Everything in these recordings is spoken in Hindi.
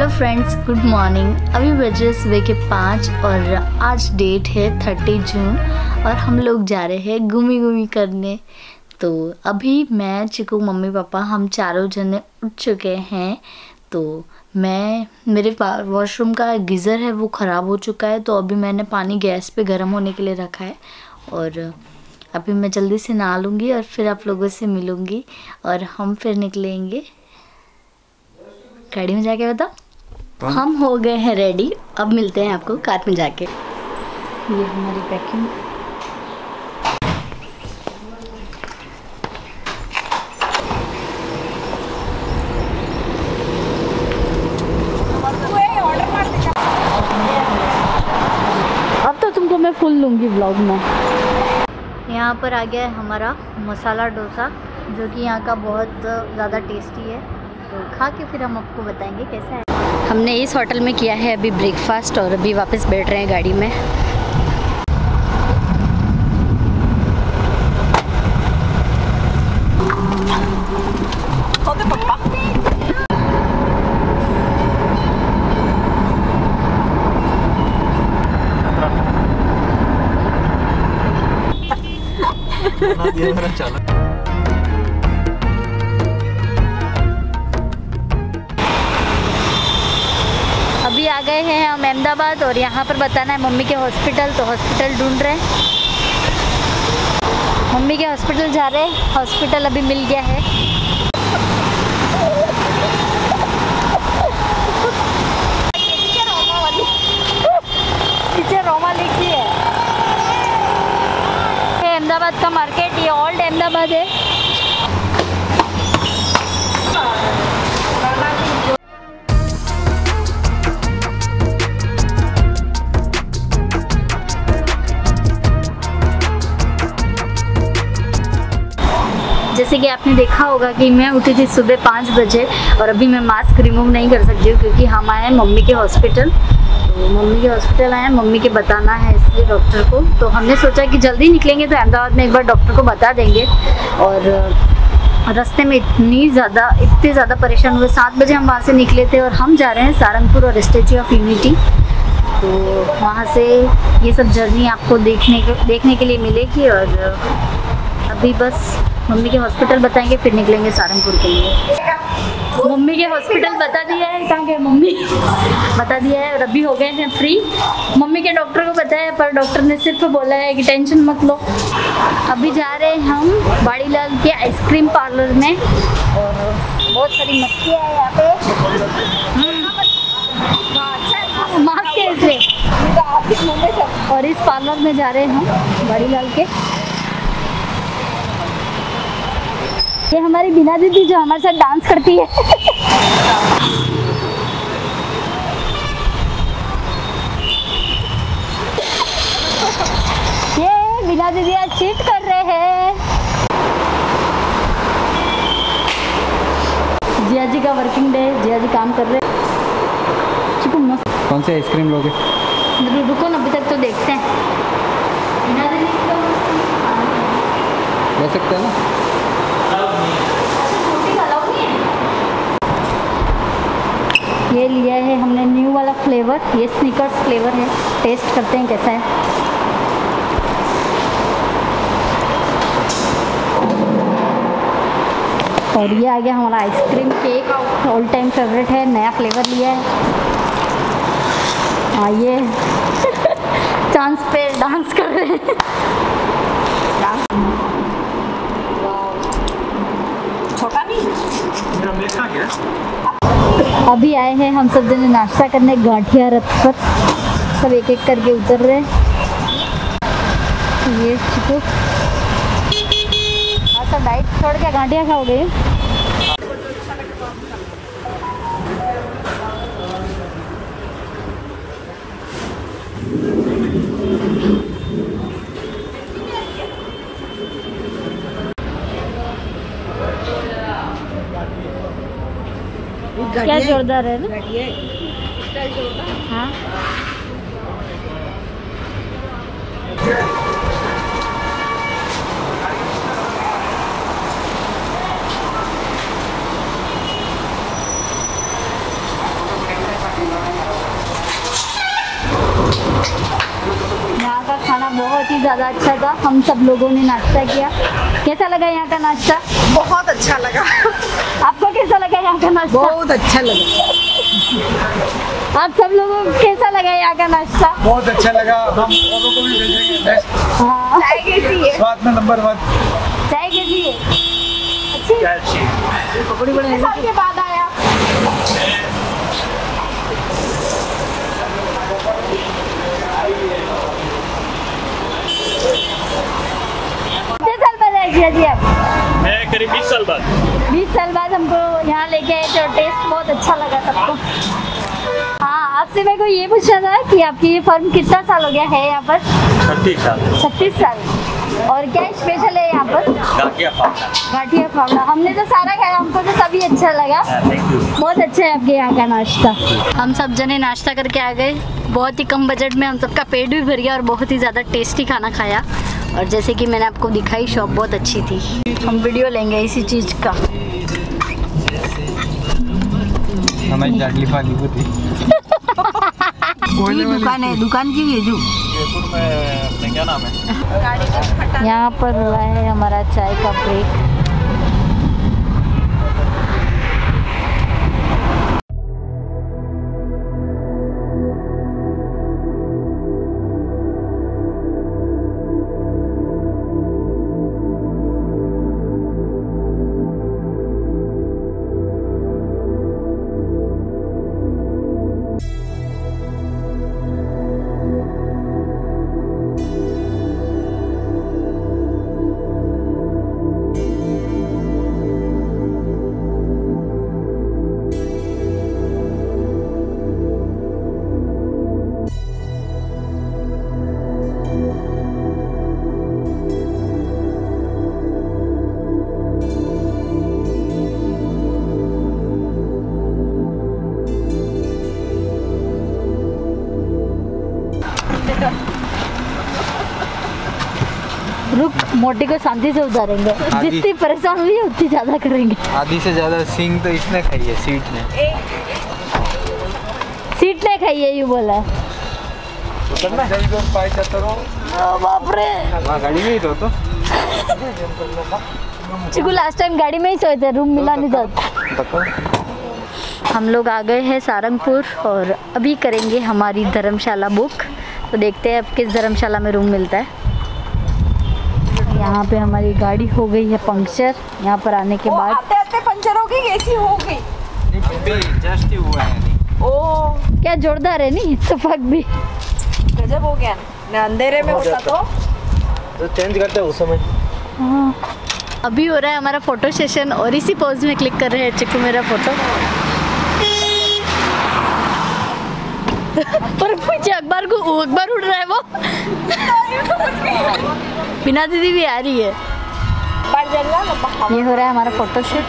हेलो फ्रेंड्स गुड मॉर्निंग अभी बजे सुबह के पाँच और आज डेट है थर्टी जून और हम लोग जा रहे हैं घूमी घूमी करने। तो अभी मैं, चिकू, मम्मी, पापा, हम चारों जने उठ चुके हैं। तो मैं, मेरे वॉशरूम का गीज़र है, वो ख़राब हो चुका है तो अभी मैंने पानी गैस पे गर्म होने के लिए रखा है। और अभी मैं जल्दी से नहा लूँगी और फिर आप लोगों से मिलूँगी और हम फिर निकलेंगे। गाड़ी में जाके बताओ। हम हो गए हैं रेडी अब मिलते हैं आपको कार में जाके. ये हमारी पैकिंग अब तो तुमको मैं फुल लूँगी ब्लॉग में. यहाँ पर आ गया है हमारा मसाला डोसा, जो कि यहाँ का बहुत ज़्यादा टेस्टी है. तो खा के फिर हम आपको बताएँगे कैसा है। हमने इस होटल में किया है अभी ब्रेकफास्ट और अभी वापस बैठ रहे हैं गाड़ी में। ये अहमदाबाद और यहाँ पर बताना है, मम्मी के हॉस्पिटल तो हॉस्पिटल ढूंढ रहे हैं। मम्मी के हॉस्पिटल जा रहे हैं, हॉस्पिटल अभी मिल गया है। कि आपने देखा होगा कि मैं उठी थी सुबह पाँच बजे और अभी मैं मास्क रिमूव नहीं कर सकती हूँ क्योंकि हम आए हैं मम्मी के हॉस्पिटल तो मम्मी के हॉस्पिटल आए हैं, मम्मी के बताना है इसलिए डॉक्टर को। तो हमने सोचा कि जल्दी निकलेंगे तो अहमदाबाद में एक बार डॉक्टर को बता देंगे। और रास्ते में इतनी ज़्यादा, इतने ज़्यादा परेशान हुए। सात बजे हम वहाँ से निकले थे और हम जा रहे हैं सहारनपुर और स्टेच्यू ऑफ़ यूनिटी तो वहाँ से ये सब जर्नी आपको देखने के देखने के लिए मिलेगी और अभी बस मम्मी के हॉस्पिटल बताएँगे, फिर निकलेंगे सहारनपुर के लिए। मम्मी के हॉस्पिटल बता दिया है कहाँ गए मम्मी बता दिया है, और अभी हो गए हैं फ्री। मम्मी के डॉक्टर को बताया पर डॉक्टर ने सिर्फ़ बोला है कि टेंशन मत लो। अभी जा रहे हैं हम बाड़ीलाल के आइसक्रीम पार्लर में, और बहुत सारी मक्खियाँ है यहाँ पे। मास्क है इसलिए और इस पार्लर में जा रहे हैं हम बाड़ीलाल के। ये हमारी बिना दीदी जो हमारे साथ डांस करती है। ये बिना दीदी आज चीट कर रहे हैं। जिया जी का वर्किंग डे जिया जी काम कर रहे हैं। मस्त। कौन सी आइसक्रीम लोगे? रुको ना अभी तक तो देखते हैं। बिना दीदी का ले सकते हैं ना छोटी वाला नहीं है ये लिया है हमने न्यू वाला फ्लेवर ये स्निकर्स फ्लेवर है। टेस्ट करते हैं कैसा है। और ये आ गया हमारा ice cream cake all time favourite है नया फ्लेवर लिया है। हाँ ये चांस पे डांस कर रहे हैं। छोटा नहीं। अभी आए हैं हम सब जने नाश्ता करने गाठिया रथ पर। सब एक एक करके उतर रहे हैं। ये चिकू हाँ डाइट छोड़ के गांठिया खाओगे? क्या जोरदार है ना? हाँ। यहाँ का खाना बहुत ही ज़्यादा अच्छा था। हम सब लोगों ने नाश्ता किया। कैसा लगा यहाँ का नाश्ता? बहुत अच्छा लगा। कैसा लगा यहाँ का नाश्ता? बहुत अच्छा लगा आप सब लोगों को कैसा लगा यहाँ का नाश्ता? बहुत अच्छा लगा। हम औरों को भी भेजेंगे। हाँ। चाय कैसी है? स्वाद में नंबर वन। चाय कैसी है? अच्छी? पकड़ी बड़ी साल के बाद आया? साल जी आप? मैं करीब बीस साल बाद। बीस साल बाद हमको यहाँ लेके आए थे और टेस्ट बहुत अच्छा लगा सबको। हाँ आपसे मेरे को ये पूछना था कि आपकी ये फर्म कितना साल हो गया है यहाँ पर? छत्तीस साल। छत्तीस साल। और क्या स्पेशल है यहाँ पर? फावड़ा। गाठिया फावड़ा। हमने तो सारा खाया हमको तो सभी अच्छा लगा। बहुत अच्छा है आपके यहाँ का नाश्ता। हम सब जने नाश्ता करके आ गए। बहुत ही कम बजट में हम सबका पेट भी भर गया और बहुत ही ज़्यादा टेस्टी खाना खाया। और जैसे कि मैंने आपको दिखाई शॉप बहुत अच्छी थी। हम वीडियो लेंगे इसी चीज़ का। हमारी दुकान है दुकान की भी है में अपने क्या नाम है? यहाँ पर हुआ है हमारा चाय का ब्रेक मोटी को शांति से उतारेंगे। हाँ जितनी परेशान हुई है उतनी ज़्यादा करेंगे। आधी से ज़्यादा सिंग तो इसने खाई है सीट ने। सीट नहीं खाई है यू बोला। है पाई जाता रहो बाप रे गाड़ी में ही तो तो। चिकू लास्ट टाइम गाड़ी में ही सोए थे रूम मिला नहीं था। हम लोग आ गए हैं सारंगपुर और अभी करेंगे हमारी धर्मशाला बुक तो देखते हैं अब किस धर्मशाला में रूम मिलता है। यहाँ पे हमारी गाड़ी हो गई है पंक्चर। यहाँ पर आने के बाद आते आते पंचर हो गई कैसी हो गई जस्ट हुआ है। ओ। क्या जोरदार है नहीं इत्तेफाक भी। गजब हो गया। ना अंधेरे में होता तो। तो चेंज करते हैं उस समय। हाँ। अभी हो रहा है हमारा फ़ोटो सेशन और इसी पोज में क्लिक कर रहे हैं चिक्कू मेरा फ़ोटो और पीछे अखबार को अखबार उड़ रहा है वो। बिना दीदी भी आ रही है। ये हो रहा है हमारा फ़ोटो शूट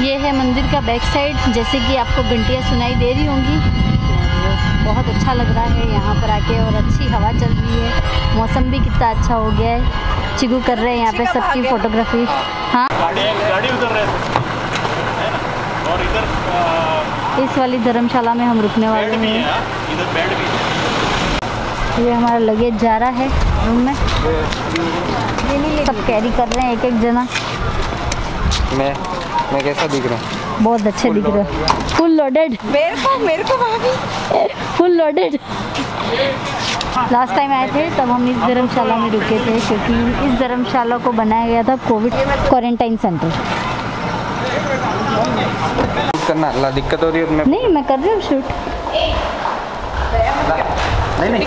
ये है मंदिर का बैक साइड जैसे कि आपको घंटियाँ सुनाई दे रही होंगी। बहुत अच्छा लग रहा है यहाँ पर आके और अच्छी हवा चल रही है। मौसम भी कितना अच्छा हो गया है। चिगू कर रहे हैं यहाँ पे सबकी फोटोग्राफी हाँ। गाड़ी गाड़ी उतर रहे थे। और इधर इस वाली धर्मशाला में हम रुकने वाले है। हैं हाँ, इधर बेड भी है। ये हमारा लगेज जा रहा है रूम में। सब कैरी कर रहे हैं एक एक जना। मैं मैं कैसा दिख रहा हूँ? बहुत अच्छे दिख रहे हो। फुल लोडेड मेरे को मेरे को भाभी फुल लोडेड लास्ट टाइम आए थे तब हम इस धर्मशाला में रुके थे क्योंकि इस धर्मशाला को बनाया गया था कोविड क्वारंटाइन सेंटर करना दिक्कत हो रही है नहीं मैं कर रही हूँ शूट नहीं नहीं।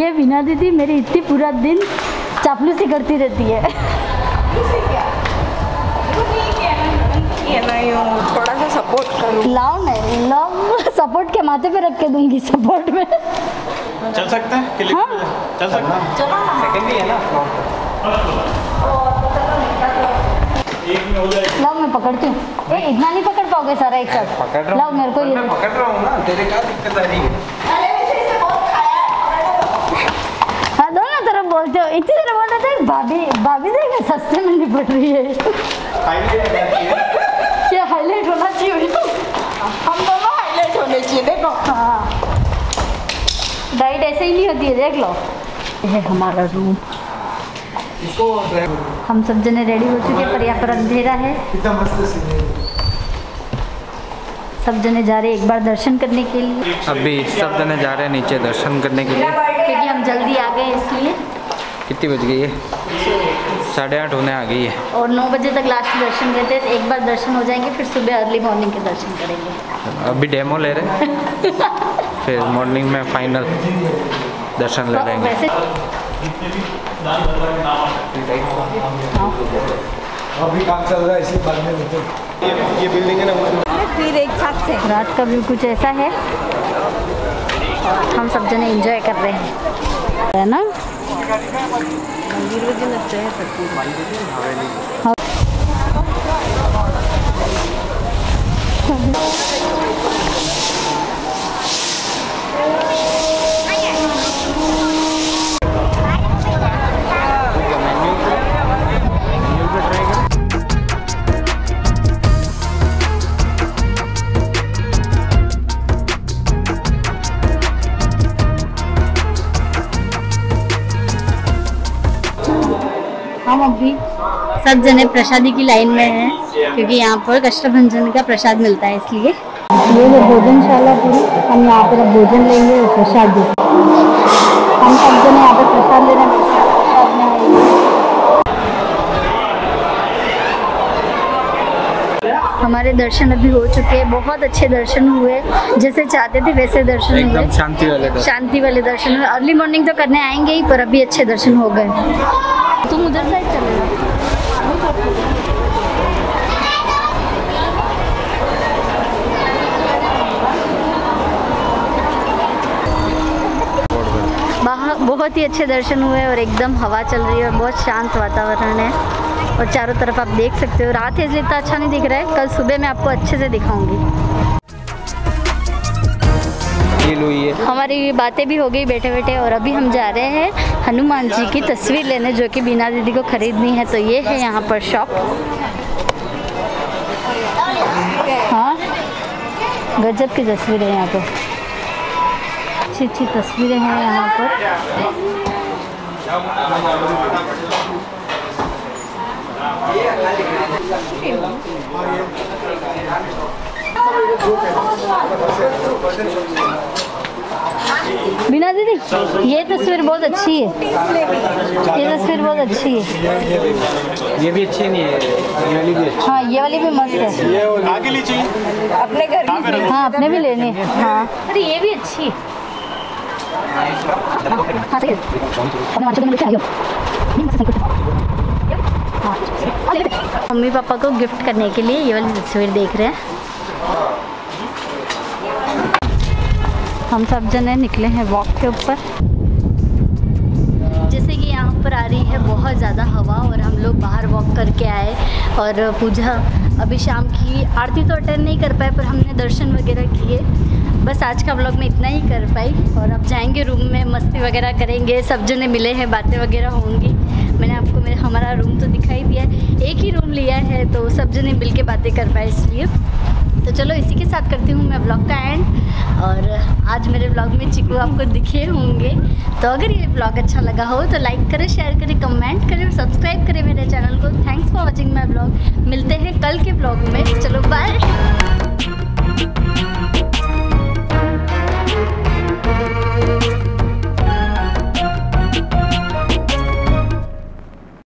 ये बिना दीदी मेरी इतनी पूरा दिन चापलूसी करती रहती है। थोड़ा सा सपोर्ट लव नहीं लव सपोर्ट के माथे पे रख के दूँगी सपोर्ट में चल सकते हैं क्लिक हाँ? चल सकते हैं चलो सेकंड भी है ना लव मैं पकड़ती हूँ इतना नहीं पकड़ पाओगे सारा एक साथ पकड़ रहा लव मेरे को ये पकड़ रहा हूँ ना तेरे क्या दिक्कत आ रही है हाँ दोनों तरफ़ बोलते हो इतनी तरफ़ बोल रहे थे भाभी भाभी देखिए सस्ते में निपट रही है हाईलाइट होना चाहिए भैया? हम दोनों हाईलाइट होने चाहिए देखो हाँ डाइट ऐसे ही नहीं होती है देख लो ये हमारा रूम हम सब जने रेडी हो चुके हैं पर यहाँ पर अंधेरा है सब जने जा रहे हैं एक बार दर्शन करने के लिए अभी सब जने जा रहे हैं नीचे दर्शन करने के लिए। क्योंकि हम जल्दी आ गए इसलिए कितनी बज गई है? साढ़े आठ होने आ गई है। और नौ बजे तक लास्ट दर्शन रहते हैं तो एक बार दर्शन हो जाएँगे फिर सुबह अर्ली मॉर्निंग के दर्शन करेंगे। अभी डेमो ले रहे हैं। फिर मॉर्निंग में फाइनल दर्शन ले तो लेंगे। वैसे अभी काम चल रहा है इसलिए बाद में देते ये बिल्डिंग है ना फिर एक साथ से। रात का व्यू कुछ ऐसा है। हम सब जने एंजॉय कर रहे हैं। है ना? हम सब जने प्रसादी की लाइन में हैं क्योंकि यहाँ पर कष्टभंजन का प्रसाद मिलता है इसलिए। ये वो भोजनशाला पूरी हम यहाँ पर भोजन लेंगे और प्रसाद भी हम सब जने यहाँ पर प्रसाद लेने बैठे हैं। हमारे दर्शन अभी हो चुके हैं बहुत अच्छे दर्शन हुए। जैसे चाहते थे वैसे दर्शन एकदम हुए शांति वाले दर्शन। शांति वाले दर्शन। हुए अर्ली मॉर्निंग तो करने आएँगे ही पर अभी अच्छे दर्शन हो गए। तुम उधर साइड बहुत ही अच्छे दर्शन हुए और एकदम हवा चल रही है और बहुत शांत वातावरण है। और चारों तरफ़ आप देख सकते हो। रात है, इसलिए इतना अच्छा नहीं दिख रहा है। कल सुबह मैं आपको अच्छे से दिखाऊँगी। फील हुई है। हमारी बातें भी हो गई बैठे बैठे और अभी हम जा रहे हैं हनुमान जी की तस्वीर लेने, जो कि बीना दीदी को खरीदनी है। तो ये है यहाँ पर शॉप हाँ गजब की तस्वीर है यहाँ पर। अच्छी अच्छी तस्वीरें हैं यहाँ पर। बीना दीदी ये तस्वीर बहुत अच्छी है। ये तस्वीर बहुत अच्छी है। ये भी अच्छी नहीं है ये वाली भी अच्छी। हाँ ये वाली भी मस्त है। आगे लीजिए अपने घर हाँ? अपने भी लेने। हाँ। अरे ये भी अच्छी है। हाँ। मम्मी पापा को गिफ्ट करने के लिए ये वाली तस्वीर देख रहे हैं। हम सब जने निकले हैं वॉक के ऊपर। जैसे कि यहाँ पर आ रही है बहुत ज़्यादा हवा और हम लोग बाहर वॉक करके आए और पूजा अभी शाम की आरती तो अटेंड नहीं कर पाए, पर हमने दर्शन वगैरह किए। बस आज का ब्लॉग में इतना ही कर पाई और अब जाएँगे रूम में, मस्ती वगैरह करेंगे, सब जने मिले हैं, बातें वगैरह होंगी। मैंने आपको मेरा, हमारा रूम तो दिखाई दिया है, एक ही रूम लिया है तो सब जने मिल के बातें कर पाए इसलिए। तो चलो इसी के साथ करती हूँ मैं ब्लॉग का एंड और आज मेरे ब्लॉग में चिकू आपको दिखे होंगे। तो अगर ये ब्लॉग अच्छा लगा हो तो लाइक करें शेयर करें कमेंट करें और सब्सक्राइब करें मेरे चैनल को। Thanks for watching my blog मिलते हैं कल के ब्लॉग में। चलो बाय